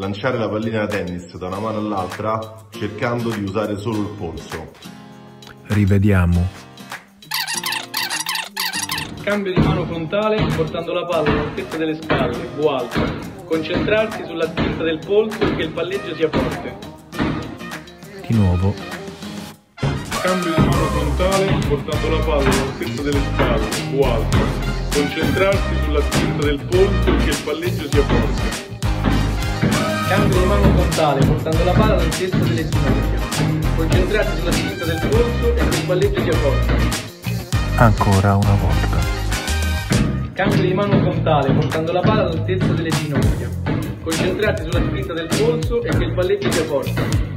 Lanciare la pallina da tennis da una mano all'altra cercando di usare solo il polso. Rivediamo. Cambio di mano frontale portando la palla all'altezza delle spalle, più alto. Concentrarsi sulla spinta del polso e che il palleggio sia forte. Di nuovo. Cambio di mano frontale portando la palla all'altezza delle spalle, più alto. Concentrarsi sulla spinta del polso e che il palleggio sia forte. Mano frontale portando la palla all'altezza delle ginocchia. Concentrarsi sulla spinta del polso e il palleggio sia forte. Ancora una volta. Cambio di mano frontale portando la palla all'altezza delle ginocchia. Concentrarsi sulla spinta del polso e che il palleggio sia forte.